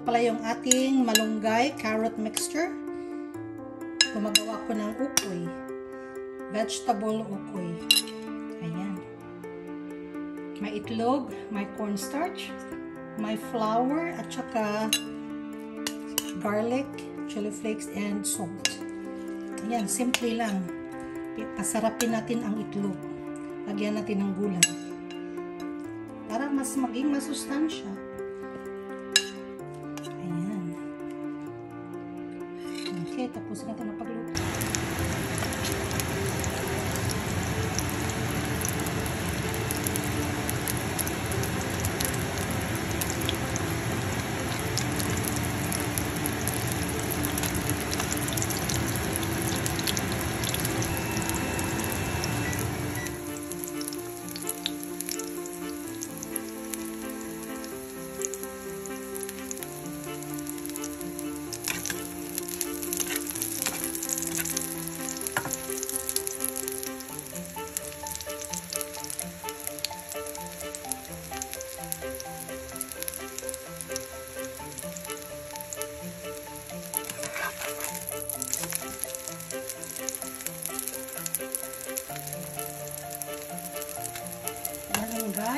Ito pala yung ating malunggay carrot mixture. Gumagawa ko ng ukoy. Vegetable ukoy. Ayan. May itlog, may cornstarch, may flour, at saka garlic, chili flakes, and salt. Ayan, simple lang. Pasarapin natin ang itlog. Lagyan natin ng gulay. Para mas maging masustansya. 150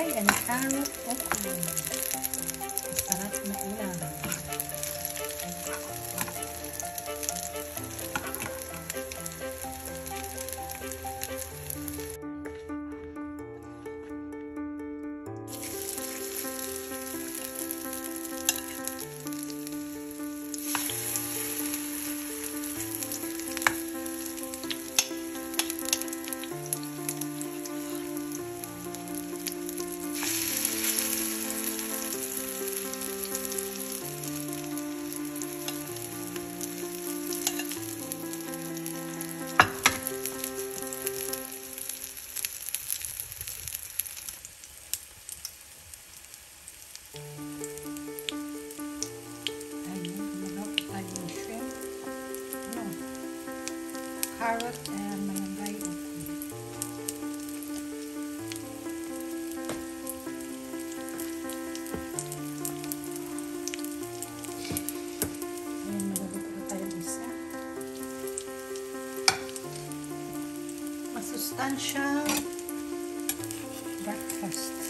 na ito na pagluto. malunggay and carrot okra. Carrot and isa. Masustansyang breakfast.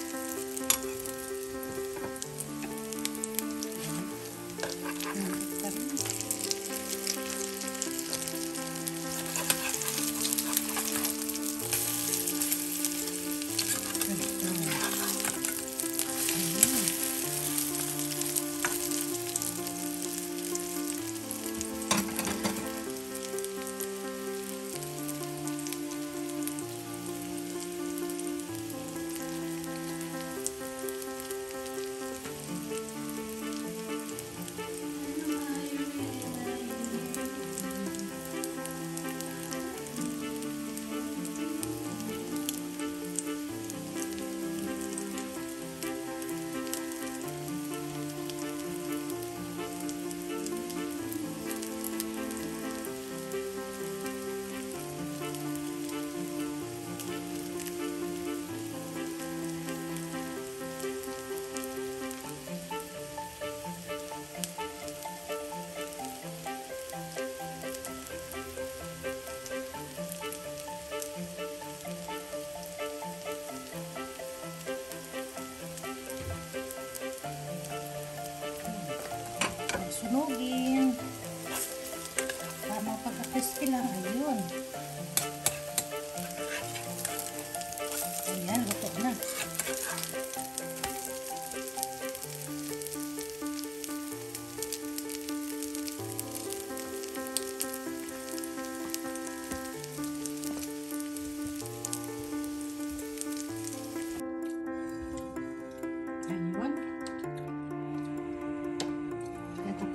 Sunugin. Para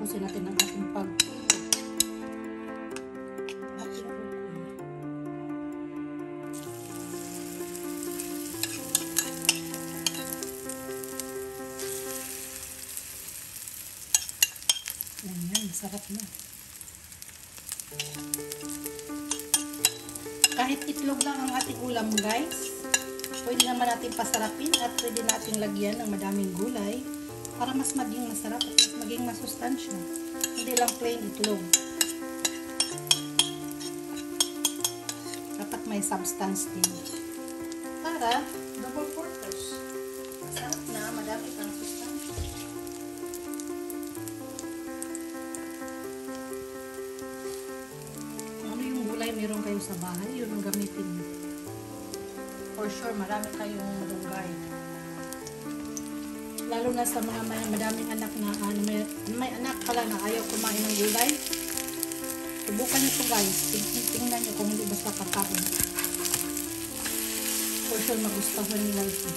tapusin natin ang ating pag. Ayan, sarap na. Kahit itlog lang ang ating ulam guys, pwede naman natin pasarapin at pwede natin lagyan ng madaming gulay para mas maging masarap at mas maging masustansya. Hindi lang plain itlog. Dapat may substance din. Para double purpose. Masarap na, madami sustansya. Kung ano yung gulay meron kayo sa bahay, yun ang gamitin niyo. For sure, marami kayong malunggay. Lalo na sa mga may madaming anak na ano, may, may anak pala na ayaw kumain ng gulay. Subukan niyo to guys. Ting- Tingnan niyo kung hindi basta kakain. For sure, magustuhan nila ito.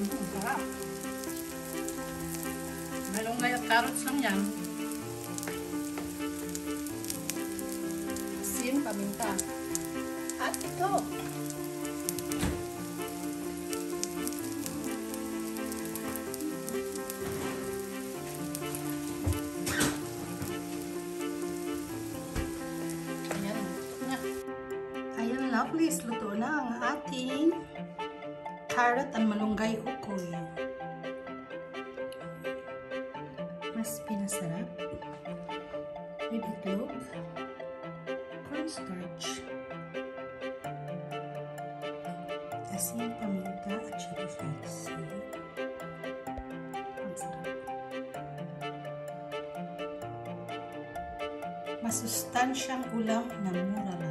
Mm, sarap. Carrots lang yan. Asin, paminta. At ito. Ayan, na. Ayan, lovelies. Luto na ang ating carrot and malunggay ukoy. Mas pinasarap. With itlog, cornstarch, asin, paminta, at chili flakes. Ang sarap. Masustansyang ulam na mura lang.